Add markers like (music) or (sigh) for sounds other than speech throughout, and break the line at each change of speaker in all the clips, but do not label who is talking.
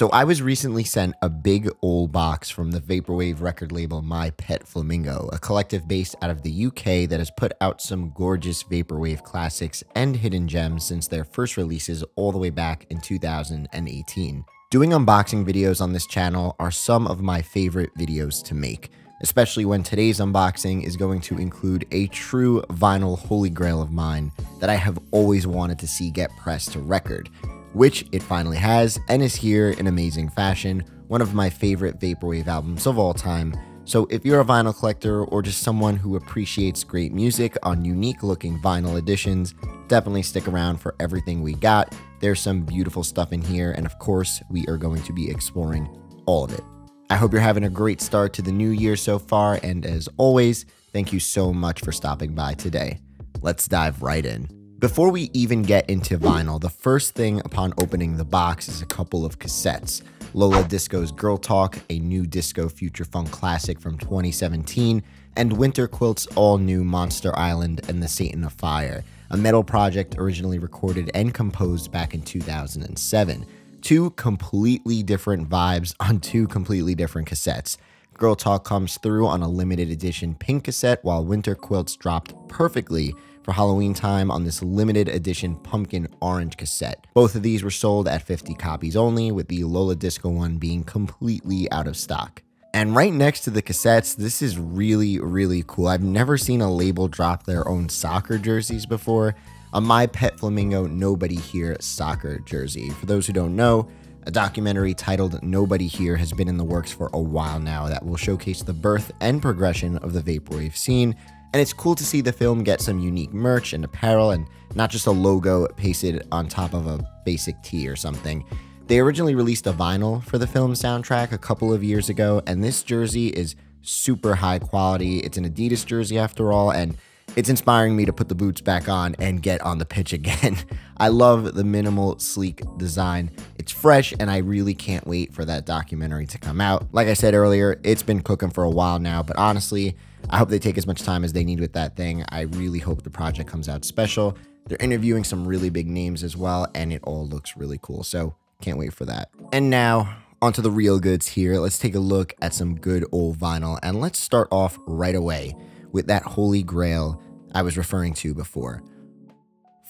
So I was recently sent a big old box from the vaporwave record label My Pet Flamingo, a collective based out of the UK that has put out some gorgeous vaporwave classics and hidden gems since their first releases all the way back in 2018. Doing unboxing videos on this channel are some of my favorite videos to make, especially when today's unboxing is going to include a true vinyl holy grail of mine that I have always wanted to see get pressed to record which it finally has and is here in amazing fashion, one of my favorite Vaporwave albums of all time. So if you're a vinyl collector or just someone who appreciates great music on unique looking vinyl editions, definitely stick around for everything we got. There's some beautiful stuff in here, and of course, we are going to be exploring all of it. I hope you're having a great start to the new year so far, and as always, thank you so much for stopping by today. Let's dive right in. Before we even get into vinyl, the first thing upon opening the box is a couple of cassettes. Lola Disco's Girl Talk, a new disco future funk classic from 2017, and Winter Quilt's all new Monster Island and the Satan of Fire, a metal project originally recorded and composed back in 2007. Two completely different vibes on two completely different cassettes. Girl Talk comes through on a limited edition pink cassette, while Winter Quilts dropped perfectly for Halloween time on this limited edition pumpkin orange cassette. Both of these were sold at 50 copies only, with the Lola Disco one being completely out of stock. And right next to the cassettes, this is really, really cool. I've never seen a label drop their own soccer jerseys before. A My Pet Flamingo Nobody Here soccer jersey. For those who don't know, a documentary titled Nobody Here has been in the works for a while now that will showcase the birth and progression of the Vaporwave scene and it's cool to see the film get some unique merch and apparel and not just a logo pasted on top of a basic tee or something. They originally released a vinyl for the film soundtrack a couple of years ago, and this jersey is super high quality. It's an Adidas jersey after all, and it's inspiring me to put the boots back on and get on the pitch (laughs) again. I love the minimal, sleek design. It's fresh, and I really can't wait for that documentary to come out. Like I said earlier, it's been cooking for a while now, but honestly, I hope they take as much time as they need with that thing. I really hope the project comes out special. They're interviewing some really big names as well, and it all looks really cool. So can't wait for that. And now, onto the real goods here. Let's take a look at some good old vinyl, and let's start off right away with that holy grail I was referring to before.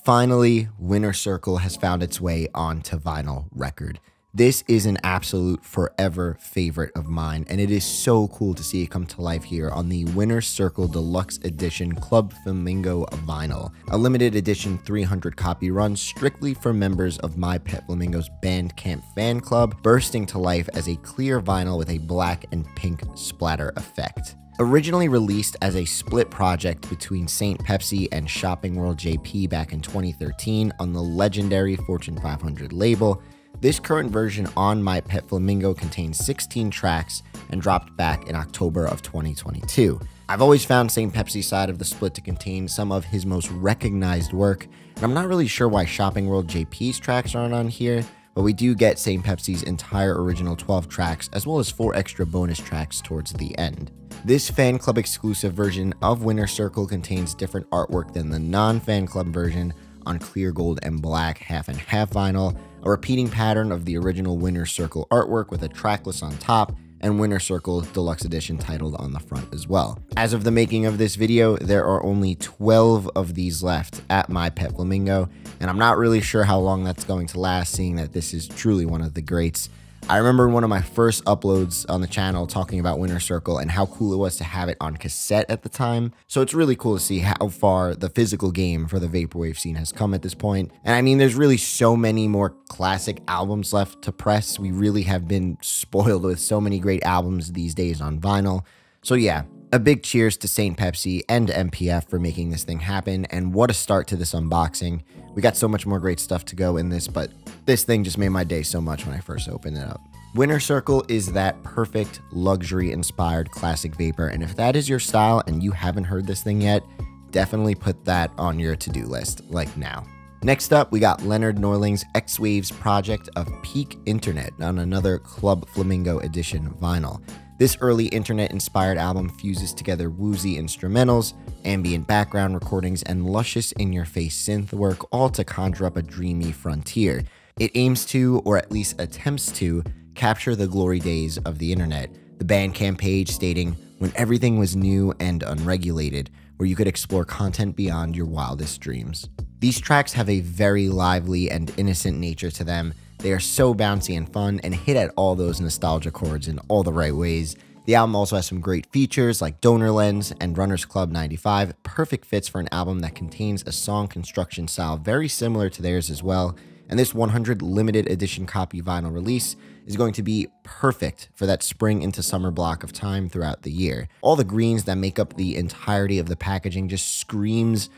Finally, Winter Circle has found its way onto vinyl record. This is an absolute forever favorite of mine, and it is so cool to see it come to life here on the Winter Circle Deluxe Edition Club Flamingo vinyl, a limited edition 300 copy run strictly for members of My Pet Flamingo's Bandcamp fan club, bursting to life as a clear vinyl with a black and pink splatter effect. Originally released as a split project between St. Pepsi and Shopping World JP back in 2013 on the legendary Fortune 500 label, this current version on My Pet Flamingo contains 16 tracks and dropped back in October of 2022. I've always found St. Pepsi's side of the split to contain some of his most recognized work, and I'm not really sure why Shopping World JP's tracks aren't on here, but we do get St. Pepsi's entire original 12 tracks, as well as four extra bonus tracks towards the end. This fan club exclusive version of Winter Circle contains different artwork than the non fan club version on clear gold and black half and half vinyl, a repeating pattern of the original Winter Circle artwork with a tracklist on top, and Winter Circle Deluxe Edition titled on the front as well. As of the making of this video, there are only 12 of these left at My Pet Flamingo, and I'm not really sure how long that's going to last, seeing that this is truly one of the greats. I remember one of my first uploads on the channel talking about Winter Circle and how cool it was to have it on cassette at the time. So it's really cool to see how far the physical game for the Vaporwave scene has come at this point. And I mean, there's really so many more classic albums left to press. We really have been (laughs) spoiled with so many great albums these days on vinyl. So yeah, a big cheers to St. Pepsi and MPF for making this thing happen, and what a start to this unboxing. We got so much more great stuff to go in this, but this thing just made my day so much when I first opened it up. Winter Circle is that perfect luxury inspired classic vapor, and if that is your style and you haven't heard this thing yet, definitely put that on your to do list, like now. Next up, we got Leonard Norling's X Waves project of Peak Internet on another Club Flamingo edition vinyl. This early internet inspired album fuses together woozy instrumentals, ambient background recordings, and luscious in your face synth work, all to conjure up a dreamy frontier. It aims to, or at least attempts to, capture the glory days of the internet. The Bandcamp page stating, when everything was new and unregulated, where you could explore content beyond your wildest dreams. These tracks have a very lively and innocent nature to them. They are so bouncy and fun and hit at all those nostalgia chords in all the right ways. The album also has some great features like Donor Lens and Runners Club 95, perfect fits for an album that contains a song construction style very similar to theirs as well. And this 100 limited edition copy vinyl release is going to be perfect for that spring into summer block of time throughout the year. All the greens that make up the entirety of the packaging just screams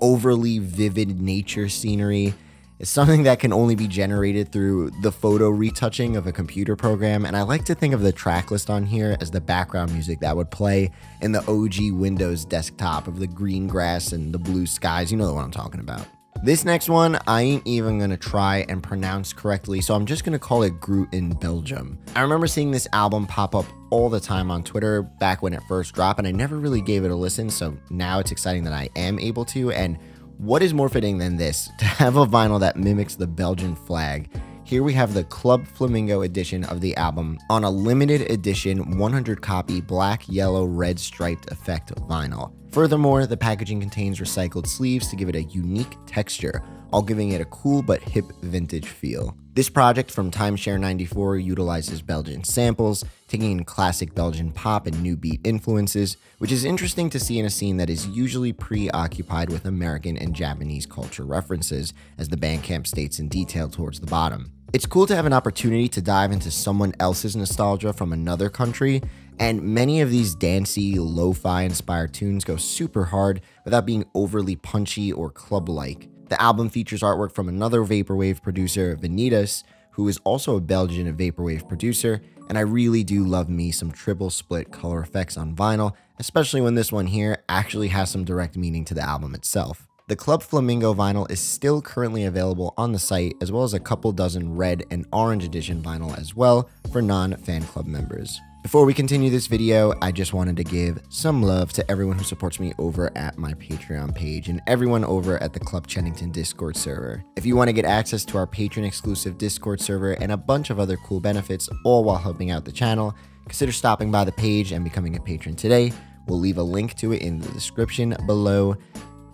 overly vivid nature scenery It's something that can only be generated through the photo retouching of a computer program, and I like to think of the track list on here as the background music that would play in the OG Windows desktop of the green grass and the blue skies. You know what I'm talking about. This next one, I ain't even gonna try and pronounce correctly, so I'm just gonna call it Groot in Belgium. I remember seeing this album pop up all the time on Twitter back when it first dropped, and I never really gave it a listen, so now it's exciting that I am able to, and what is more fitting than this (laughs) to have a vinyl that mimics the Belgian flag? Here we have the Club Flamingo edition of the album on a limited edition 100 copy black, yellow, red striped effect vinyl. Furthermore, the packaging contains recycled sleeves to give it a unique texture, all giving it a cool but hip vintage feel. This project from Timeshare 94 utilizes Belgian samples, taking in classic Belgian pop and new beat influences, which is interesting to see in a scene that is usually preoccupied with American and Japanese culture references, as the Bandcamp states in detail towards the bottom. It's cool to have an opportunity to dive into someone else's nostalgia from another country, and many of these dancey, lo fi inspired tunes go super hard without being overly punchy or club like. The album features artwork from another Vaporwave producer, Vanitas, who is also a Belgian Vaporwave producer, and I really do love me some triple split color effects on vinyl, especially when this one here actually has some direct meaning to the album itself. The Club Flamingo vinyl is still currently available on the site, as well as a couple dozen red and orange edition vinyl as well for non-fan club members. Before we continue this video, I just wanted to give some love to everyone who supports me over at my Patreon page and everyone over at the Club Chennington Discord server. If you want to get access to our patron exclusive Discord server and a bunch of other cool benefits, all while helping out the channel, consider stopping by the page and becoming a patron today. We'll leave a link to it in the description below.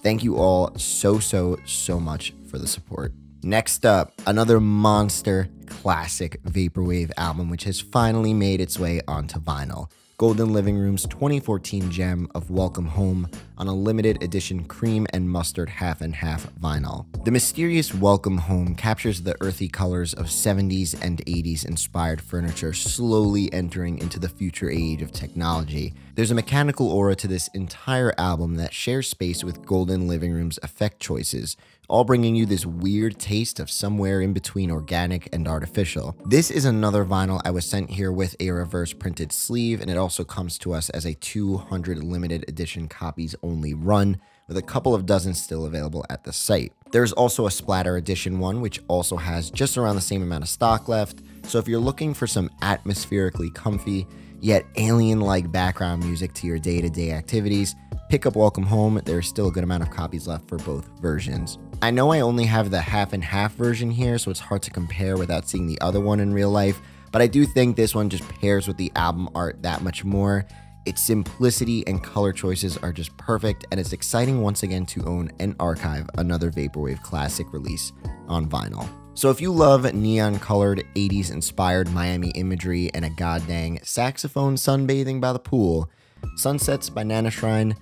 Thank you all so, so, so much for the support. Next up, another monster classic Vaporwave album, which has finally made its way onto vinyl. Golden Living Room's 2014 gem of Welcome Home on a limited edition cream and mustard half and half vinyl. The mysterious Welcome Home captures the earthy colors of 70s and 80s inspired furniture slowly entering into the future age of technology. There's a mechanical aura to this entire album that shares space with Golden Living Room's effect choices, all bringing you this weird taste of somewhere in between organic and artificial. This is another vinyl I was sent here with a reverse printed sleeve, and it also comes to us as a 200 limited edition copies run, with a couple of dozen still available at the site. There's also a splatter edition one, which also has just around the same amount of stock left, so if you're looking for some atmospherically comfy, yet alien like background music to your day to day activities, pick up Welcome Home. There's still a good amount of copies left for both versions. I know I only have the half and half version here, so it's hard to compare without seeing the other one in real life, but I do think this one just pairs with the album art that much more. Its simplicity and color choices are just perfect, and it's exciting once again to own and archive another Vaporwave classic release on vinyl. So if you love neon colored 80s inspired Miami imagery and a goddamn saxophone sunbathing by the pool, Sunsets by Nanoshrine,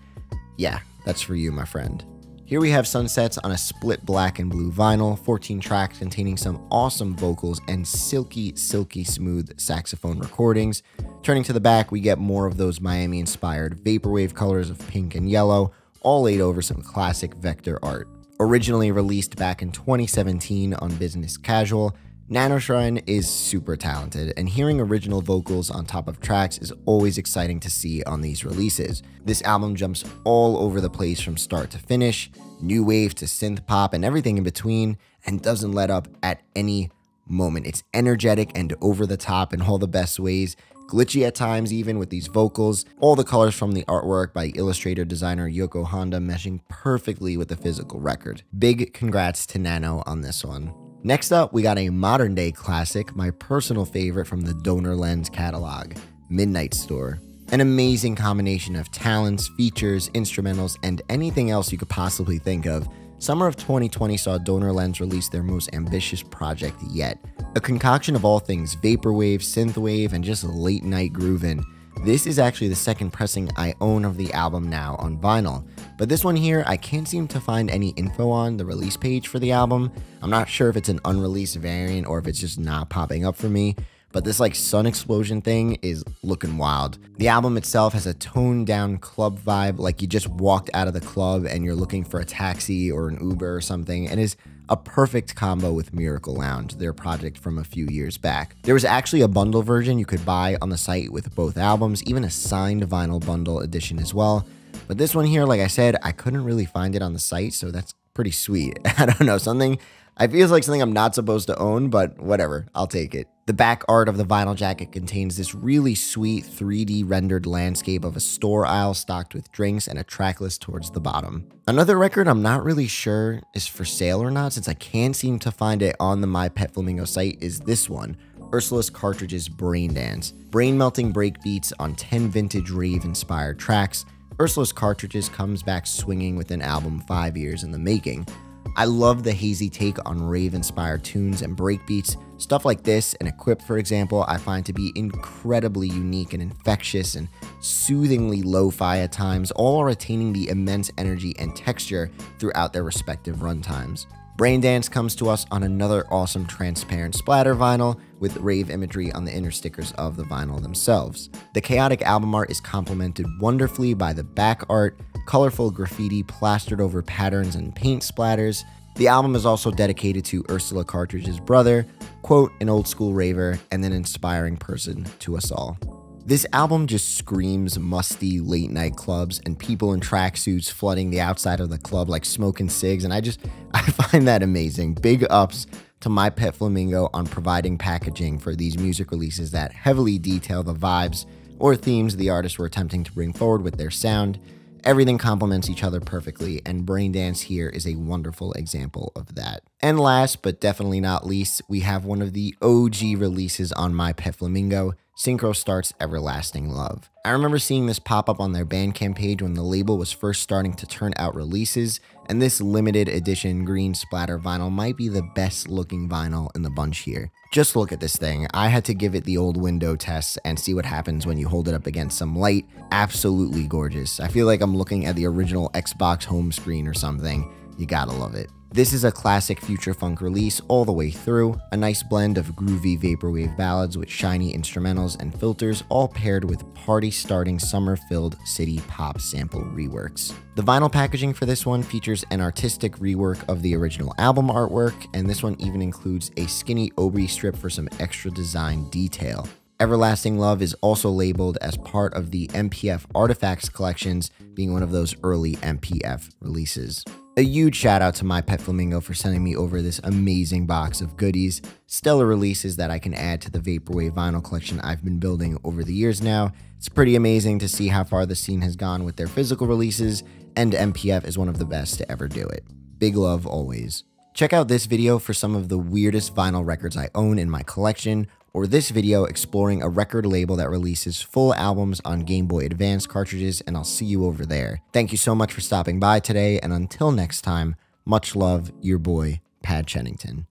yeah, that's for you, my friend. Here we have Sunsets on a split black and blue vinyl, 14 tracks containing some awesome vocals and silky, silky smooth saxophone recordings. Turning to the back, we get more of those Miami inspired vaporwave colors of pink and yellow, all laid over some classic vector art. Originally released back in 2017 on Business Casual, Nanoshrine is super talented, and hearing original vocals on top of tracks is always exciting to see on these releases. This album jumps all over the place from start to finish, new wave to synth pop and everything in between, and doesn't let up at any moment. It's energetic and over the top in all the best ways, glitchy at times even with these vocals, all the colors from the artwork by illustrator designer Yoko Honda meshing perfectly with the physical record. Big congrats to Nano on this one. Next up, we got a modern day classic, my personal favorite from the Donor Lens catalog, Midnight Store. An amazing combination of talents, features, instrumentals, and anything else you could possibly think of. Summer of 2020 saw Donor Lens release their most ambitious project yet. A concoction of all things vaporwave, synthwave, and just late night grooving. This is actually the second pressing I own of the album now on vinyl. But this one here, I can't seem to find any info on the release page for the album. I'm not sure if it's an unreleased variant or if it's just not popping up for me but this like sun explosion thing is looking wild. The album itself has a toned down club vibe, like you just walked out of the club and you're looking for a taxi or an Uber or something, and is a perfect combo with Miracle Lounge, their project from a few years back. There was actually a bundle version you could buy on the site with both albums, even a signed vinyl bundle edition as well. But this one here, like I said, I couldn't really find it on the site, so that's pretty sweet. (laughs) I don't know, something I feels like something I'm not supposed to own, but whatever, I'll take it. The back art of the vinyl jacket contains this really sweet 3D rendered landscape of a store aisle stocked with drinks and a track list towards the bottom. Another record I'm not really sure is for sale or not since I can't seem to find it on the My Pet Flamingo site is this one, Ursula's Cartridge's Brain Dance. Brain melting break beats on 10 vintage rave inspired tracks, Ursula's Cartridges comes back swinging with an album five years in the making. I love the hazy take on rave inspired tunes and breakbeats. Stuff like this and Equip, for example, I find to be incredibly unique and infectious and soothingly lo fi at times, all retaining the immense energy and texture throughout their respective runtimes. Brain Dance comes to us on another awesome transparent splatter vinyl with rave imagery on the inner stickers of the vinyl themselves. The chaotic album art is complemented wonderfully by the back art, colorful graffiti plastered over patterns and paint splatters. The album is also dedicated to Ursula Cartridge's brother, quote, an old school raver and an inspiring person to us all. This album just screams musty late night clubs and people in tracksuits flooding the outside of the club like smoking cigs, and I just (laughs) I find that amazing. Big ups to My Pet Flamingo on providing packaging for these music releases that heavily detail the vibes or themes the artists were attempting to bring forward with their sound. Everything complements each other perfectly, and Brain Dance here is a wonderful example of that. And last, but definitely not least, we have one of the OG releases on My Pet Flamingo, Synkro Start's Everlasting Love. I remember seeing this pop up on their Bandcamp page when the label was first starting to turn out releases, and this limited edition green splatter vinyl might be the best looking vinyl in the bunch here. Just look at this thing. I had to give it the old window test and see what happens when you hold it up against some light. Absolutely gorgeous. I feel like I'm looking at the original Xbox home screen or something. You gotta love it. This is a classic future funk release all the way through, a nice blend of groovy vaporwave ballads with shiny instrumentals and filters, all paired with party starting summer filled city pop sample reworks. The vinyl packaging for this one features an artistic rework of the original album artwork, and this one even includes a skinny obi strip for some extra design detail. Everlasting Love is also labeled as part of the MPF Artifacts collections, being one of those early MPF releases. A huge shout out to My Pet Flamingo for sending me over this amazing box of goodies, stellar releases that I can add to the Vaporwave vinyl collection I've been building over the years now. It's pretty amazing to see how far the scene has gone with their physical releases, and MPF is one of the best to ever do it. Big love always. Check out this video for some of the weirdest vinyl records I own in my collection, or this video exploring a record label that releases full albums on Game Boy Advance cartridges, and I'll see you over there. Thank you so much for stopping by today, and until next time, much love, your boy, Pad Chennington.